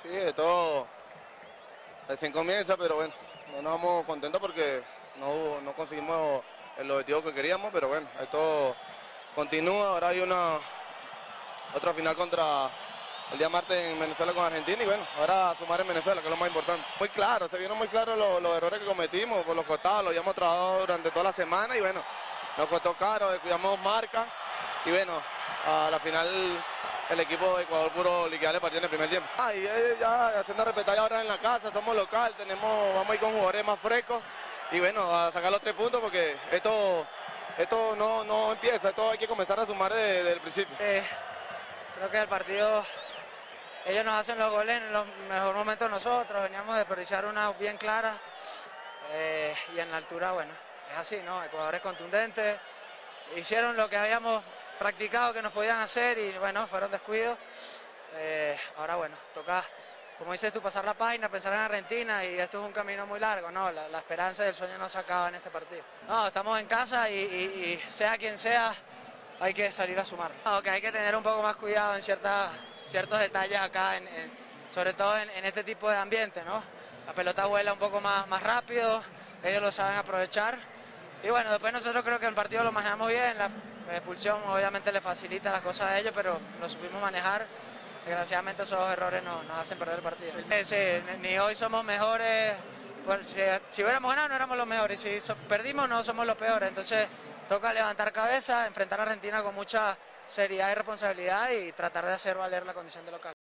Sí, de todo recién comienza, pero bueno, no nos vamos contentos porque no, no conseguimos el objetivo que queríamos, pero bueno, esto continúa, ahora hay una otra final contra el día martes en Venezuela con Argentina y bueno, ahora sumar en Venezuela, que es lo más importante. Muy claro, se vieron muy claros los, errores que cometimos por los costados, lo habíamos trabajado durante toda la semana y bueno, nos costó caro, cuidamos marca y bueno, a la final el equipo de Ecuador puro liquidar el partido en el primer tiempo. Ah, y ya haciendo respetar ya ahora en la casa, somos local, tenemos, vamos a ir con jugadores más frescos y bueno, a sacar los tres puntos porque esto, esto no, no empieza, esto hay que comenzar a sumar desde, el principio. Eh, creo que el partido, ellos nos hacen los goles en los mejores momentos nosotros, veníamos a desperdiciar una bien clara eh, y en la altura, bueno, es así, ¿no? Ecuador es contundente, hicieron lo que habíamos practicado que nos podían hacer y bueno, fueron descuidos. Eh, ahora bueno, toca, como dices tú, pasar la página, pensar en Argentina y esto es un camino muy largo, ¿no? La, esperanza y el sueño no se acaba en este partido. No, estamos en casa y, sea quien sea, hay que salir a sumar. No, que hay que tener un poco más cuidado en ciertas, ciertos detalles acá, en, sobre todo en, este tipo de ambiente, ¿no? La pelota vuela un poco más, más rápido, ellos lo saben aprovechar. Y bueno, después nosotros creo que el partido lo manejamos bien, la, expulsión obviamente le facilita las cosas a ellos, pero lo supimos manejar. Desgraciadamente esos errores nos, hacen perder el partido. Sí, ni hoy somos mejores, pues, si, hubiéramos ganado no éramos los mejores, si perdimos no somos los peores, entonces toca levantar cabeza, enfrentar a Argentina con mucha seriedad y responsabilidad y tratar de hacer valer la condición de local.